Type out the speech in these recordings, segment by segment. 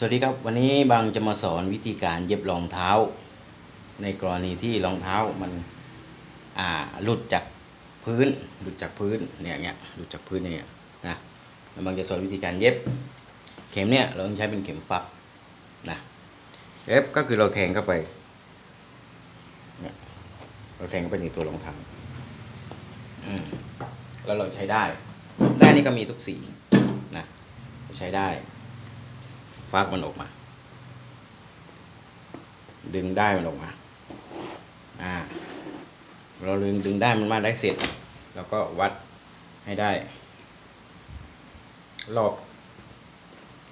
สวัสดีครับวันนี้บางจะมาสอนวิธีการเย็บรองเท้า ในกรณีที่รองเท้ามันอ่าหลุดจากพื้นหลุดจากพื้นเนี่ยเงี้ยหลุดจากพื้นเงี้ยนะแล้วบางจะสอนวิธีการเย็บ เข็มเนี่ยเราต้องใช้เป็นเข็มฟักนะเย็บก็คือเราแทงเข้าไปเนี่ยเราแทงเข้าไปในตัวรองเท้าแล้วเราใช้ได้ ได้นนี้ก็มีทุกสีนะใช้ได้ ฟักมันออกมา ดึงได้มันออกมา อ่า เราดึงดึงได้มันมาได้เสร็จ แล้วก็วัดให้ได้ รอบ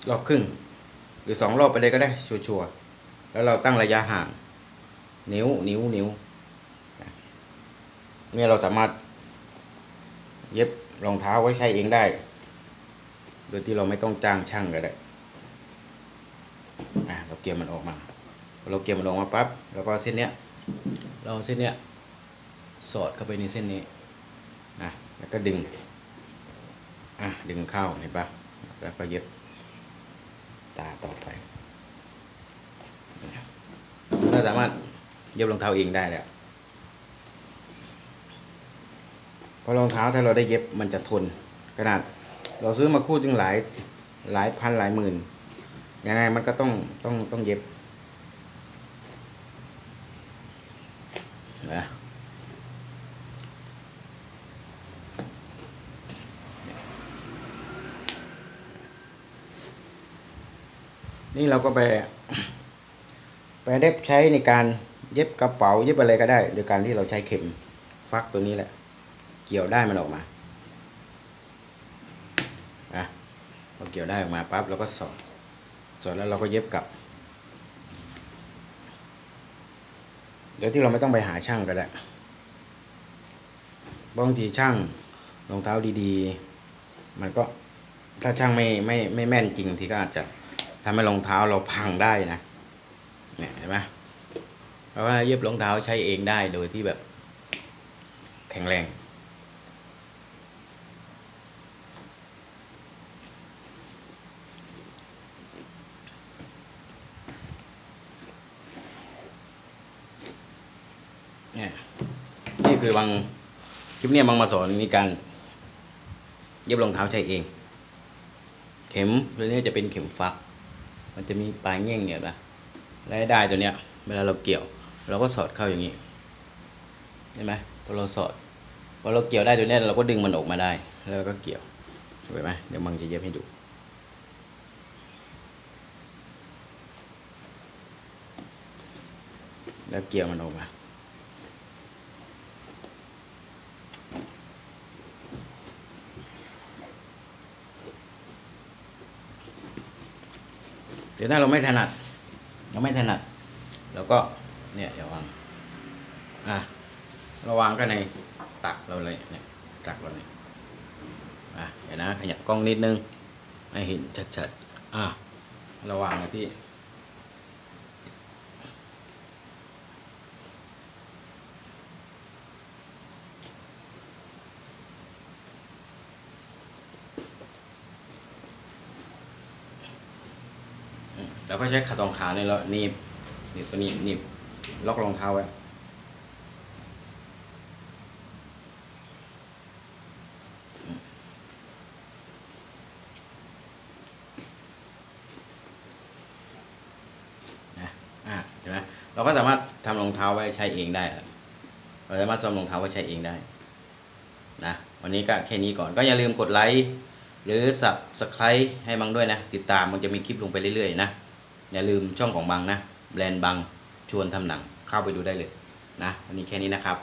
รอบครึ่ง หรือสองรอบไปเลยก็ได้ ชัวร์ๆแล้วเราตั้งระยะห่าง นิ้ว นิ้ว นิ้ว เนี่ยเราสามารถ เย็บรองเท้าไว้ใช้เองได้ โดยที่เราไม่ต้องจ้างช่างก็ได้ กี่ยวมันออกมาเราเกี่ยวมันออกมาปั๊บแล้วก็เส้นเนี้ยเราเส้นเนี้ยสอดเข้าไปในเส้นนี้นะแล้วก็ดึงอะดึงเข้าเห็นปะแล้วก็เย็บตาต่อไปเราสามารถเย็บรองเท้าเองได้แล้วเพราะรองเท้าถ้าเราได้เย็บมันจะทน ขนาด เราซื้อมาคู่จึงหลายหลายพันหลายหมื่น ยังไงมันก็ต้องต้องต้องเย็บนะนี่เราก็ไปไปเล็บใช้ในการเย็บกระเป๋าเย็บอะไรก็ได้ โดยการที่เราใช้เข็มฟักตัวนี้แหละ เกี่ยวได้มันออกมาอะเราเกี่ยวได้ออกมาปั๊บเราก็สอด สอดแล้วเราก็เย็บกลับเดี๋ยวที่เราไม่ต้องไปหาช่างก็ได้บางทีช่างรองเท้าดีๆ มันก็ถ้าช่างไม่ไม่ไม่แม่นจริงที่ก็อาจจะทำให้รองเท้าเราพังได้นะเนี่ยเห็นไหมเพราะว่าเย็บรองเท้าใช้เองได้โดยที่แบบ แข็งแรง เนี่ยนี่คือบางคลิปเนี้ยบางมาสอนมีการเย็บรองเท้าใช้เอง เข็มตัวนี้จะเป็นเข็มฟัก มันจะมีปลายเงี้ยงเนี่ยนะและได้ตัวเนี้ยเวลาเราเกี่ยว เราก็สอดเข้าอย่างนี้เห็นไหมพอเราสอดพอเราเกี่ยวได้ตัวเนี้ยเราก็ดึงมันออกมาได้ แล้วก็เกี่ยวเห็นไหมเดี๋ยวมังจะเย็บให้ดูแล้วเกี่ยวมันออกมา เดี๋ยวถ้าเราไม่ถนัด เราไม่ถนัดเราก็เนี่ยอย่าวางอะเราวางกันในตักเราเลยเนี่ยตักเราเนี่ยอะเดี๋ยวนะขยับกล้องนิดนึงให้เห็นชัดๆอะเราวางที่ แล้วก็ใช้ขาตองขาเนี่ยแล้วหนีบหนีบตัวนี้หนีบล็อกรองเท้าไว้นะอะเห็นไหมเราก็สามารถทำรองเท้าไว้ใช้เองได้ครับเราสามารถซ่อมรองเท้าไว้ใช้เองได้ นะ วันนี้ก็แค่นี้ก่อน ก็อย่าลืมกดไลค์หรือ subscribe ให้บังด้วยนะ ติดตามมันจะมีคลิปลงไปเรื่อยๆนะ อย่าลืมช่องของบังนะแบรนด์บังชวนทำหนังเข้าไปดูได้เลยนะวันนี้แค่นี้นะครับ